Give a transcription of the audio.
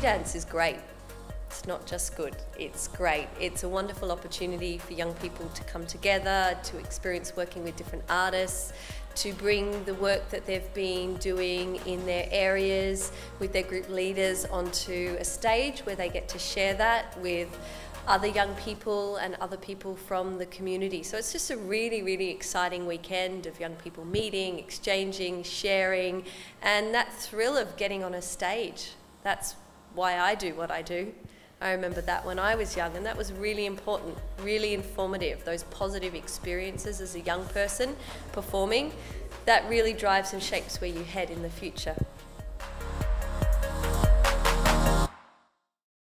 dance is great. It's not just good, it's great. It's a wonderful opportunity for young people to come together, to experience working with different artists, to bring the work that they've been doing in their areas with their group leaders onto a stage where they get to share that with other young people and other people from the community. So it's just a really, really exciting weekend of young people meeting, exchanging, sharing, and that thrill of getting on a stage. That's why I do what I do. I remember that when I was young, and that was really important, really informative. Those positive experiences as a young person performing, that really drives and shapes where you head in the future.